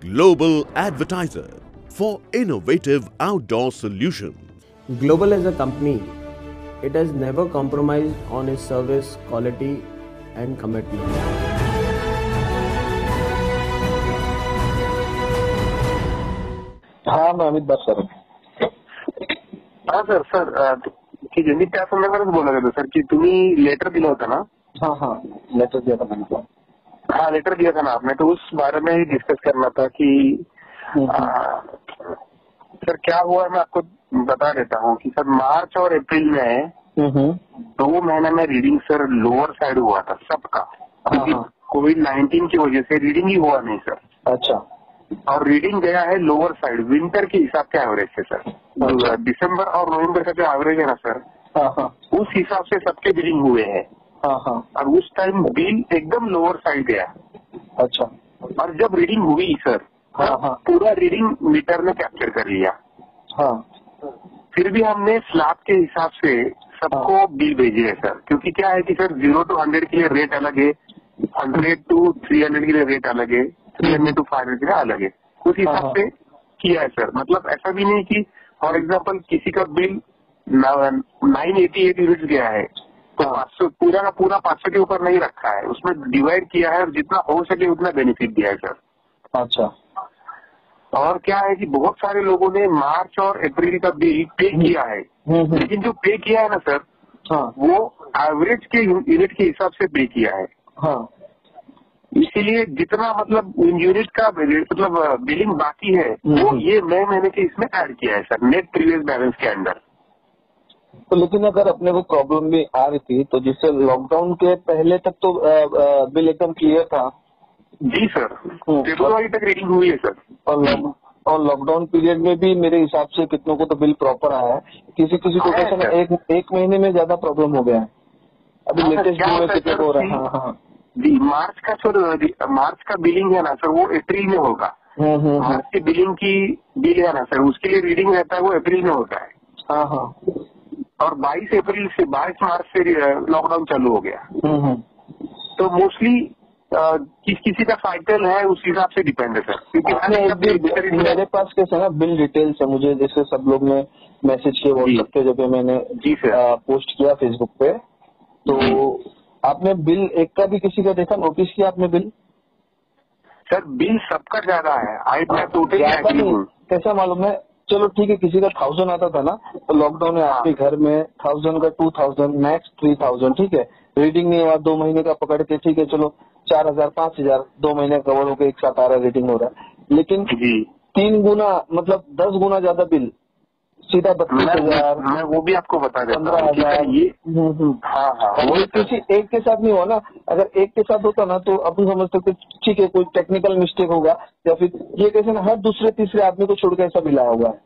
Global Advertiser for innovative outdoor solutions. Global as a company, it has never compromised on its service quality and commitment. हा मी अमित बात कर हा sir sir अ, ठीक आहे मी त्या संदर्भातच बोलत होतो सर की तुम्ही लेटर दिलं होतं ना हाँ हाँ लेटर दिया था मैंने हाँ लेटर दिया था ना आपने तो उस बारे में ही डिस्कस करना था कि अ, सर क्या हुआ मैं आपको बता देता हूँ कि सर मार्च और अप्रैल में हम्म, दो महीने में रीडिंग सर लोअर साइड हुआ था सबका। हाँ। कोविड नाइन्टीन की वजह से रीडिंग ही हुआ नहीं सर अच्छा। और रीडिंग गया है लोअर साइड विंटर के हिसाब के एवरेज से सर अच्छा। दिसंबर और नवंबर का जो एवरेज है ना सर हाँ हाँ। उस हिसाब से सबके रीडिंग हुए हैं हाँ हाँ। और उस टाइम बिल एकदम लोअर साइड गया। अच्छा। और जब रीडिंग हुई सर हाँ हाँ। पूरा रीडिंग मीटर ने कैप्चर कर लिया। हाँ। फिर भी हमने स्लैब के हिसाब से सबको हाँ। बिल भेजे है सर क्योंकि क्या है कि सर ज़ीरो टू हंड्रेड के लिए रेट अलग है हंड्रेड टू थ्री हंड्रेड के लिए रेट अलग है three hundred two five hundred के लिए अलग है। उस हाँ, हिसाब हाँ। से किया है सर मतलब ऐसा भी नहीं कि फॉर एग्ज़ाम्पल किसी का bill nine eighty eight unit गया है। तो पूरा का पूरा पाँच सौ के ऊपर नहीं रखा है। उसमें डिवाइड किया है और जितना हो सके उतना बेनिफिट दिया है सर अच्छा। और क्या है कि बहुत सारे लोगों ने मार्च और अप्रैल का बिल पे किया है। हम्म, हम्म, लेकिन जो पे किया है ना सर हाँ। वो एवरेज के यूनिट के हिसाब से पे किया है। हाँ। इसीलिए जितना मतलब यूनिट का मतलब बिलिंग बाकी है वो हम्म। ये नए महीने के इसमें ऐड किया है सर नेट प्रीवियस बैलेंस के अंदर। तो लेकिन अगर अपने को प्रॉब्लम भी आ रही थी तो जिससे लॉकडाउन के पहले तक तो बिल एकदम क्लियर था। जी सर हम्म। फेब्रुआरी तक रीडिंग हुई है सर। और और लॉकडाउन पीरियड में भी मेरे हिसाब से कितनों को तो बिल प्रॉपर आया है। किसी किसी को कैसे ना एक एक महीने में ज़्यादा प्रॉब्लम हो गया है। अभी हाँ, लेटेस्ट बिल में कितने को हो रहा है हाँ हाँ। जी मार्च का सर मार्च का बिलिंग है ना सर वो अप्रैल में होगा। हम्म, हम्म, हम्म, मार्च की बिलिंग की बिल है ना सर उसके लिए रीडिंग रहता है वो अप्रैल में होता है। हाँ हाँ। और 22 अप्रैल से 22 मार्च से लॉकडाउन चालू हो गया। हम्म, हम्म, तो मोस्टली किस किसी का साइकिल है उस हिसाब से डिपेंड है सर क्योंकि different मेरे पास कैसे ना बिल डिटेल्स है मुझे जैसे सब लोग ने मैसेज किए व्हाट्सएप पे जब मैंने जी सर पोस्ट किया फेसबुक पे तो आपने बिल एक का भी किसी का देखा नोटिस किया आपने बिल सर बिल सबका ज़्यादा है। आई मैं टोटली ज़्यादा एग्री नहीं हूँ कैसा मालूम है? चलो ठीक है किसी का थाउज़ेंड आता था ना तो लॉकडाउन में आपके घर में थाउज़ेंड का two thousand max three thousand ठीक है? रीडिंग नहीं हुआ दो महीने का पकड़ के ठीक है चलो चार हज़ार पाँच हज़ार दो महीने कवर होकर एक साथ आ रहा है रीडिंग हो रहा है। लेकिन तीन गुना मतलब दस गुना ज़्यादा बिल सीधा बत्तीस मैं हज़ार मैं वो भी आपको बता देता पंद्रह हूँ हज़ार। ये हम्म, हम्म। हाँ हाँ वो किसी एक के साथ नहीं हुआ ना अगर एक के साथ होता ना तो अपन समझ सकते ठीक है कोई टेक्निकल मिस्टेक होगा या फिर ये कैसे ना हर दूसरे तीसरे आदमी को छोड़ के ऐसा आया हुआ है।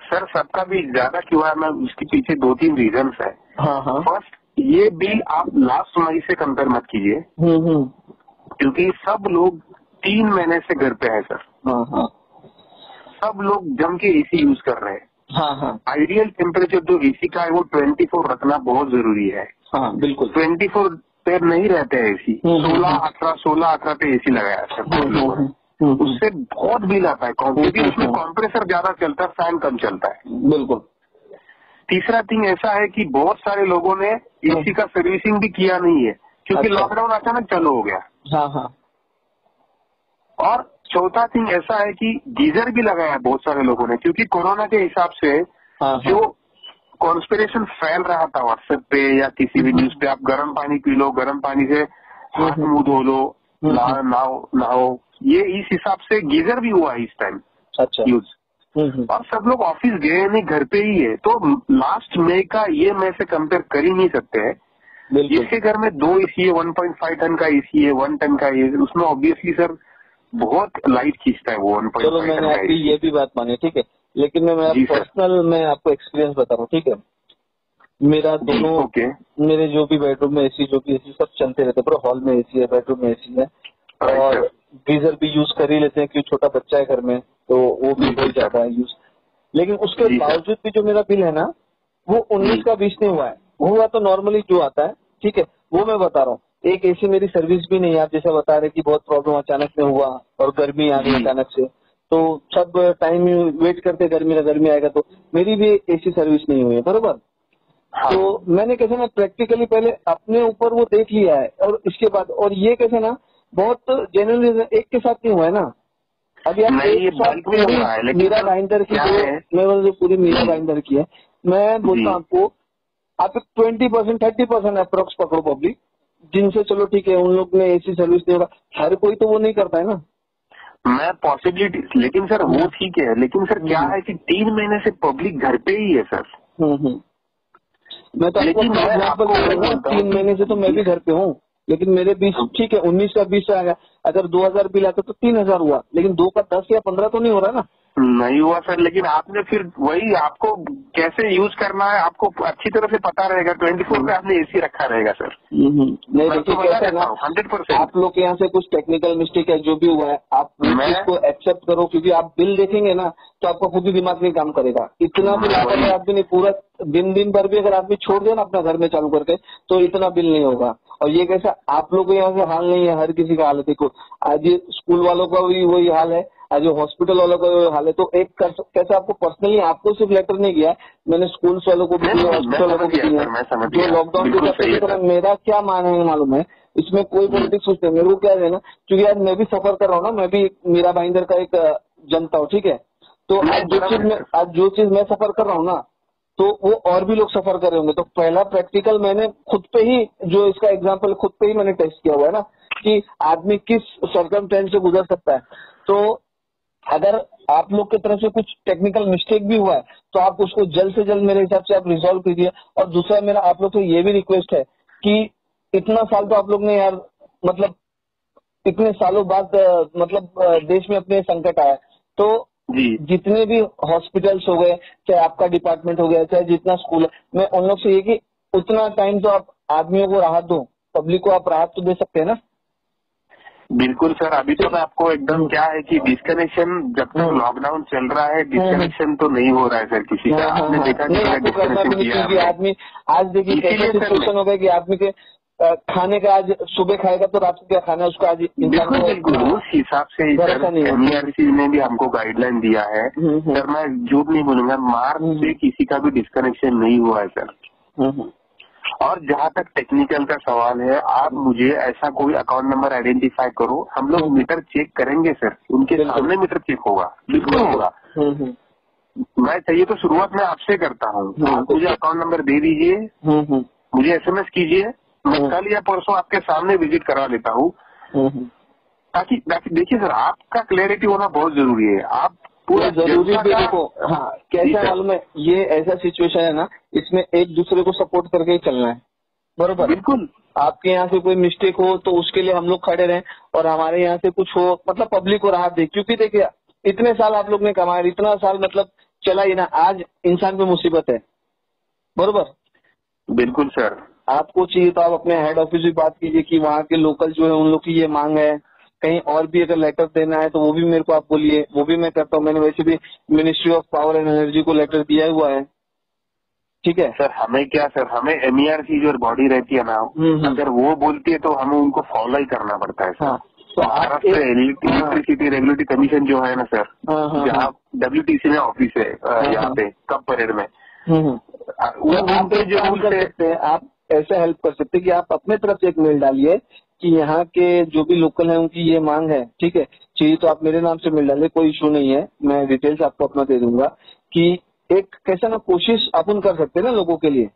सर सबका भी ज़्यादा क्यों है? मैं उसके पीछे दो तीन रीजन है। हाँ हाँ। फ़र्स्ट ये बिल आप लास्ट मई से कंपेयर मत कीजिए। हम्म क्योंकि सब लोग तीन महीने से घर पे है सर। हाँ हाँ। सब लोग जम के एसी यूज़ कर रहे हैं। हाँ हाँ। आइडियल टेम्परेचर जो एसी का है वो 24 रखना बहुत ज़रूरी है। हाँ बिल्कुल। 24 पे नहीं रहते हैं एसी हम्म, हम्म, सोलह हम्म। अठारह सोलह अठारह पे एसी लगाया है। उससे बहुत बिल आता है। क्योंकि उसमें। कॉम्प्रेसर ज़्यादा चलता है फ़ैन कम चलता है। बिल्कुल। तीसरा थिंग ऐसा है कि बहुत सारे लोगों ने एसी का सर्विसिंग भी किया नहीं है। क्योंकि अच्छा। लॉकडाउन अचानक चालू हो गया। हाँ हाँ। और चौथा थिंग ऐसा है कि गीजर भी लगाया है बहुत सारे लोगों ने क्योंकि कोरोना के हिसाब से हाँ जो हाँ कॉन्स्पिरेशन फैल रहा था व्हाट्सएप पे या किसी भी न्यूज़ पे आप गर्म पानी पी लो गर्म पानी से हाथ हम्म। मुँह धो लो हम्म। नहा- नहाओ नहाओ ये इस हिसाब से गीजर भी हुआ है इस टाइम अच्छा। यूज़ हम्म, हम्म, और सब लोग ऑफ़िस गए नहीं घर पे ही है तो लास्ट मे का ये मई से कंपेयर कर ही नहीं सकते हैं। जिसके घर में दो एसी है वन पॉइंट फाइव टन का एसी है वन टन का है उसमें ऑब्वियसली सर बहुत लाइट खींचता है वो चलो मैंने आपकी ये भी बात मानी ठीक है? लेकिन मैं मेरा पर्सनल मैं आपको एक्सपीरियंस बता रहा हूँ ठीक है? मेरा दोनों ओके मेरे जो भी बेडरूम में एसी जो भी एसी सब चलते रहते हैं पूरा हॉल में एसी है बेडरूम में एसी है। Right, और गीजर भी यूज़ कर ही लेते हैं क्योंकि छोटा बच्चा है घर में तो वो भी हो जाता है यूज़ लेकिन उसके बावजूद भी जो मेरा बिल है ना वो उन्नीस का बीस नहीं हुआ है। वो हुआ तो नॉर्मली जो आता है ठीक है? वो मैं बता रहा हूँ। एक एसी मेरी सर्विस भी नहीं है। आप जैसा बता रहे कि बहुत प्रॉब्लम अचानक में हुआ और गर्मी आ गई अचानक से। तो सब टाइम वेट करते गर्मी ना गर्मी आएगा तो। मेरी भी एसी सर्विस नहीं हुई है बरोबर? हाँ। तो मैंने कैसे ना प्रैक्टिकली पहले अपने ऊपर वो देख लिया है और इसके बाद और ये कैसे ना बहुत जेन्युइन एक के साथ नहीं हुआ है ना? अभी आप एक साथ मीरा बाइंडर की क्या जो? मैं रहा हूँ पूरी मीरा बाइंडर की है। मैं बोलता हूँ आपको आप twenty percent thirty percent approx पकड़ो पब्लिक जिनसे चलो ठीक है उन लोग ने एसी सर्विस नहीं होगा। हर कोई तो वो नहीं करता है ना। मैं पॉसिबिलिटी लेकिन सर वो ठीक है लेकिन सर क्या हम्म। है कि तीन महीने से पब्लिक घर पे ही है सर हम्म हम्म। मैं तो लेकिन मैं आपको हूँ तीन महीने से तो मैं भी घर पे हूँ लेकिन मेरे बीस ठीक है उन्नीस का बीस आ गया। अगर दो हज़ार बिल आता तो तीन हज़ार हुआ लेकिन दो का दस या पंद्रह तो नहीं हो रहा ना। नहीं हुआ सर लेकिन आपने फिर वही आपको कैसे यूज़ करना है आपको अच्छी तरह से पता रहेगा ट्वेंटी फोर में आपने एसी रखा रहेगा सर। नहीं देखिए तो हंड्रेड परसेंट आप लोग के यहाँ से कुछ टेक्निकल मिस्टेक है जो भी हुआ है आप चीज़ एक्सेप्ट करो क्योंकि आप बिल देखेंगे ना तो आपका खुद ही दिमाग नहीं काम करेगा। इतना आदमी नहीं पूरा दिन दिन भर भी अगर आदमी छोड़ दे ना अपना घर में चालू करके तो इतना बिल नहीं होगा। और ये कैसा आप लोगों के यहाँ से हाल नहीं है हर किसी का हाल है। देखो आज स्कूल वालों का भी वही हाल है जो हॉस्पिटल वालों का हाल है तो एक कैसे आपको पर्सनली आपको सिर्फ़ लेटर नहीं गया मैंने स्कूल्स वालों को भी दिया हॉस्पिटल वालों को भी दिया। जो लॉकडाउन के तरह मेरा क्या मान है मालूम है? इसमें कोई पॉलिटिक्स सोचते हैं। मेरे को क्या है ना क्योंकि आज मैं भी सफ़र कर रहा हूँ ना मैं भी मीरा भाईंदर का एक जनता हूँ ठीक है? तो आज जो चीज़ मैं आज जो चीज़ मैं सफ़र कर रहा हूँ ना तो वो और भी लोग सफ़र कर रहे होंगे। तो पहला प्रैक्टिकल मैंने खुद पे ही जो इसका एग्ज़ाम्पल खुद पे ही मैंने टेस्ट किया हुआ है ना कि आदमी किस सरकम से गुजर सकता है। तो अगर आप लोग की तरफ़ से कुछ टेक्निकल मिस्टेक भी हुआ है तो आप उसको जल्द से जल्द मेरे हिसाब से आप रिजोल्व कीजिए। और दूसरा मेरा आप लोग से ये भी रिक्वेस्ट है कि इतना साल तो आप लोग ने यार मतलब इतने सालों बाद मतलब देश में अपने संकट आया। तो जितने भी हॉस्पिटल्स हो गए चाहे आपका डिपार्टमेंट हो गया चाहे जितना स्कूल है मैं उन लोग से ये कि उतना टाइम तो आप आदमियों को राहत दो पब्लिक को आप राहत तो दे सकते हैं ना? बिल्कुल सर अभी तो मैं आपको एकदम क्या है कि डिस्कनेक्शन जब तक हम्म। लॉकडाउन चल रहा है डिस्कनेक्शन तो नहीं हो रहा है सर किसी का हाँ, आपने देखा डिस्कनेक्शन किया आदमी आज देखिए सिचुएशन हो गया कि आदमी के खाने का आज सुबह खाएगा तो रात को क्या खाना है उसका आज बिल्कुल बिल्कुल उस हिसाब से। एमईआरसी ने भी हमको गाइडलाइन दिया है हम्म, हम्म। सर मैं झूठ नहीं बोलूँगा मार्च हम्म। से किसी का भी डिस्कनेक्शन नहीं हुआ है सर हम्म, हम्म। और जहाँ तक टेक्निकल का सवाल है आप मुझे ऐसा कोई अकाउंट नंबर आइडेंटिफाई करो हम लोग। मीटर चेक करेंगे सर उनके सामने मीटर चेक होगा बिल्कुल होगा हम्म, हम्म। मैं चाहिए तो शुरुआत में आपसे करता हूँ हम्म। आप मुझे अकाउंट नंबर दे दीजिए। मुझे एसएमएस कीजिए मैं। कल या परसों आपके सामने विज़िट करा लेता हूँ। ताकि ताकि देखिए सर आपका क्लैरिटी होना बहुत ज़रूरी है आप पूरा ज़रूरी भी देखो हाँ कैसा। मालूम है ये ऐसा सिचुएशन है ना इसमें एक दूसरे को सपोर्ट करके ही चलना है बरोबर? बिल्कुल। आपके यहाँ से कोई मिस्टेक हो तो उसके लिए हम लोग खड़े रहें और हमारे यहाँ से कुछ हो मतलब पब्लिक को राहत दे क्योंकि देखिए इतने साल आप लोग ने कमाया इतना साल मतलब चला ही ना आज इंसान पे मुसीबत है बरोबर? बिल्कुल सर। आपको चाहिए तो आप अपने हेड ऑफ़िस भी बात कीजिए कि वहाँ के लोकल जो है उन लोग की ये मांग है कहीं और भी अगर लेटर देना है तो वो भी मेरे को आप बोलिए। वो भी मैं करता हूँ। मैंने वैसे भी ministry of power and energy को लेटर दिया हुआ है। ठीक है? सर हमें क्या सर? हमें एमईआरसी जो बॉडी रहती है ना हम्म, हम्म। अगर वो बोलती है तो हमें उनको फॉलो ही करना पड़ता है सर। हाँ तो इलेक्ट्रिसिटी रेगुलेटरी कमीशन जो है ना सर हाँ, हाँ, जहाँ। डब्ल्यूटीसी में ऑफ़िस है यहाँ। पे कब परेड में। आप ऐसे हेल्प कर सकते हैं कि आप अपने तरफ़ से एक मेल डालिए कि यहाँ के जो भी लोकल है उनकी ये मांग है ठीक है? चाहिए तो आप मेरे नाम से मिल डालिए कोई इशू नहीं है। मैं डिटेल्स आपको अपना दे दूँगा कि एक कैसा ना कोशिश अपन कर सकते हैं ना लोगों के लिए।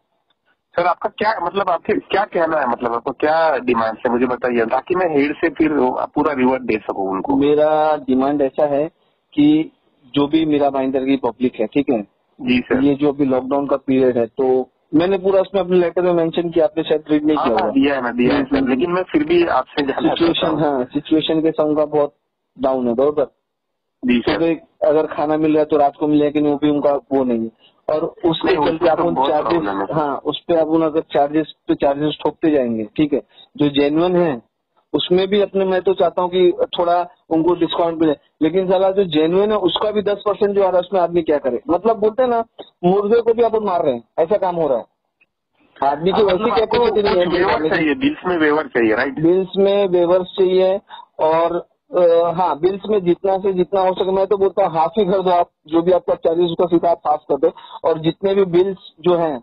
सर आपका क्या मतलब आपके क्या कहना है? मतलब आपको क्या डिमांड है? मुझे बताइए ताकि मैं हेड से फिर पूरा रिवर्ट दे सकूँ उनको। मेरा डिमांड ऐसा है कि जो भी मेरा बाइंदर की पब्लिक है ठीक है? जी सर। ये जो अभी लॉकडाउन का पीरियड है तो मैंने पूरा उसमें अपने लेटर में मेंशन किया आपने शायद रीड नहीं किया हाँ, दिया है ना दिया है। सर लेकिन मैं फिर भी आपसे सिचुएशन हाँ। सिचुएशन के संग का बहुत डाउन है बरबर? तो अगर खाना मिल रहा है तो रात को मिले कि नहीं वो भी उनका वो नहीं है। और उसके चलते आप तो उन चार्जेस हाँ। उस पर आप उन अगर चार्जेस पे चार्जेस ठोकते जाएँगे ठीक है? जो जेन्युइन है उसमें भी अपने मैं तो चाहता हूँ कि थोड़ा उनको डिस्काउंट मिले। लेकिन साला जो जेन्युइन है उसका भी दस परसेंट जो आ रहा है उसमें आदमी क्या करे? मतलब बोलते हैं ना मुर्गे को भी अपन मार रहे हैं। ऐसा काम हो रहा है। आदमी की वैसी कैपेसिटी नहीं है बिल्स में वेवर चाहिए राइट बिल्स में वेवर्स चाहिए और हाँ बिल्स में जितना से जितना हो सके मैं तो बोलता हूँ हाफ़ ही कर दो आप जो भी आपका चार्जेस उसका सीधा आप हाफ़ कर दो। और जितने भी बिल्स जो हैं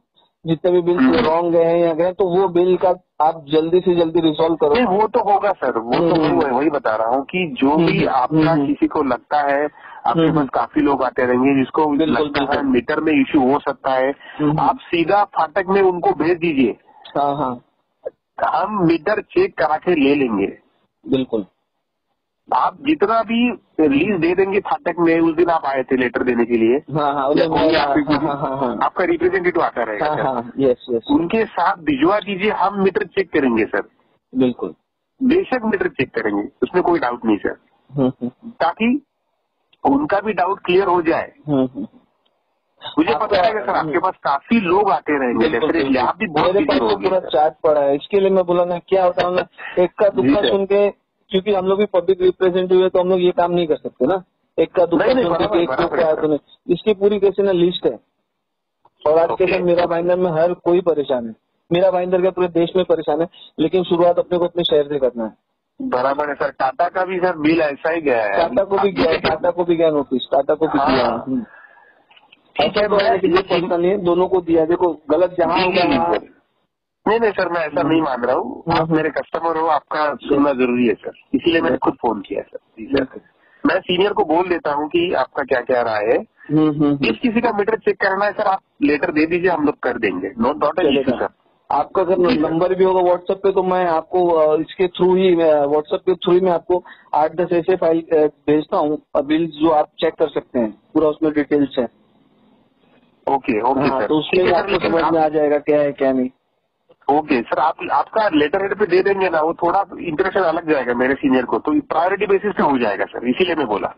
जितने भी हम्म। रॉन्ग गए हैं या गए तो वो बिल का आप जल्दी से जल्दी रिजॉल्व करो नहीं वो तो होगा सर वो तो हम्म। मैं वही बता रहा हूँ कि जो भी हम्म, आपका हम्म। किसी को लगता है आपके हम्म। पास काफ़ी लोग आते रहेंगे जिसको लगता है मीटर में इश्यू हो सकता है हम्म। आप सीधा फाटक में उनको भेज दीजिए हाँ हाँ हम मीटर चेक करा के ले लेंगे बिल्कुल आप जितना भी लीज दे देंगे फाटक में उस दिन आप आए थे लेटर देने के लिए। हाँ हाँ हाँ आपका रिप्रेजेंटेटिव आता रहेगा हाँ हाँ यस यस उनके साथ भिजवा दीजिए हम मीटर चेक करेंगे सर बिल्कुल। बेशक मीटर चेक करेंगे उसमें कोई डाउट नहीं सर हम्म, हम्म, ताकि उनका भी डाउट क्लियर हो जाए। हम्म, हम्म। मुझे पता है सर आपके पास काफ़ी लोग आते रहेंगे डेफिनेटली आप भी बहुत तो पूरा चार्ट पड़ा है इसके लिए मैं बोला ना क्या होता है का दुखा सुन के क्योंकि हम लोग भी पब्लिक रिप्रेजेंटेटिव है तो हम लोग ये काम नहीं कर सकते ना। एक का है, तो इसकी पूरी कैसे ना लिस्ट है। और आज के ओके। दिन मेरा बाइंडर में हर कोई परेशान है। मेरा बाइंडर का पूरे देश में परेशान है लेकिन शुरुआत अपने को अपने शहर से करना है। बराबर है सर। टाटा का भी सर बिल ऐसा ही गया है। टाटा को भी गया टाटा को भी गया नोटिस टाटा को भी। दिया है। हम्म। ठीक तो कि ये पर्सनल नहीं है दोनों को दिया देखो गलत जहाँ होगा नहीं, नहीं सर मैं ऐसा नहीं मान रहा हूँ। आप हम्म। मेरे कस्टमर हो आपका सुनना ज़रूरी है सर। इसीलिए मैंने खुद फ़ोन किया सर। जी सर। मैं सीनियर को बोल देता हूँ कि आपका क्या क्या राय है। हम्म, हम्म, हम्म। जिस किसी का मीटर चेक करना है सर आप लेटर दे दीजिए हम लोग कर देंगे। इशू चलेगा। सर आपका अगर सर। नंबर भी होगा व्हाट्सएप पे तो मैं आपको इसके थ्रू ही व्हाट्सएप के थ्रू ही मैं आपको आठ दस ऐसे फ़ाइल भेजता हूँ बिल जो आप चेक कर सकते हैं। पूरा उसमें डिटेल्स है। ओके ओके हाँ, सर तो उसमें ही है आपको समझ में आ जाएगा क्या है क्या नहीं। ओके सर आप आपका लेटर हेड पे दे देंगे ना वो थोड़ा इंटरेक्शन अलग जाएगा मेरे सीनियर को तो प्रायोरिटी बेसिस पे हो जाएगा सर इसीलिए मैं बोला।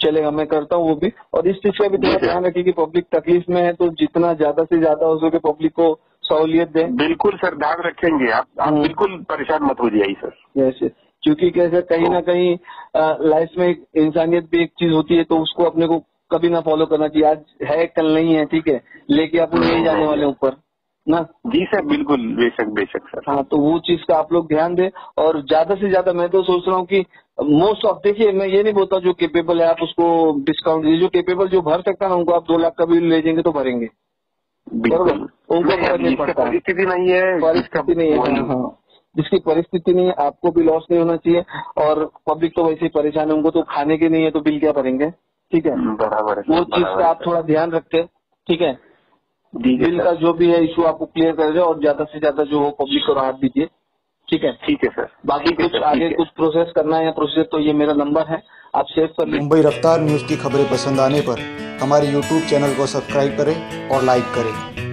चलेगा मैं करता हूँ वो भी। और इस चीज़ का भी थोड़ा ध्यान रखिए कि पब्लिक तकलीफ़ में है तो जितना ज़्यादा से ज़्यादा हो सके पब्लिक को सहूलियत दें। बिल्कुल सर ध्यान रखेंगे आप आप हम्म। बिल्कुल परेशान मत हो जाइए सर। जैसे क्योंकि कैसे कहीं ना कहीं लाइफ में इंसानियत भी एक चीज़ होती है तो उसको अपने को कभी ना फॉलो करना चाहिए। आज है कल नहीं है ठीक है लेके आप नहीं जाने वाले ऊपर। ना? जी सर बिल्कुल बेशक बेशक सर। हाँ तो वो चीज़ का आप लोग ध्यान दें और ज़्यादा से ज़्यादा मैं तो सोच रहा हूँ कि मोस्ट ऑफ़ देखिए मैं ये नहीं बोलता जो केपेबल है आप उसको डिस्काउंट दीजिए जो केपेबल जो भर सकता है ना उनको आप दो लाख का बिल ले जाएँगे तो भरेंगे। बिल्कुल। उनको। परिस्थिति नहीं है परिस्थिति नहीं है हाँ, हाँ। जिसकी परिस्थिति नहीं है आपको भी लॉस नहीं होना चाहिए और पब्लिक तो वैसे ही परेशान है उनको तो खाने के नहीं है तो बिल क्या भरेंगे? ठीक है? बराबर वो चीज़ का आप थोड़ा ध्यान रखते ठीक है? बिल का जो भी है इशू आपको क्लियर कर दे और ज़्यादा से ज़्यादा जो हो पब्लिक को राहत दीजिए। ठीक है? ठीक है सर बाकी कुछ आगे कुछ प्रोसेस करना है या प्रोसेस तो ये मेरा नंबर है। आप सेव कर मुंबई रफ्तार न्यूज़ की खबरें पसंद आने पर हमारे यूट्यूब चैनल को सब्सक्राइब करें और लाइक करें।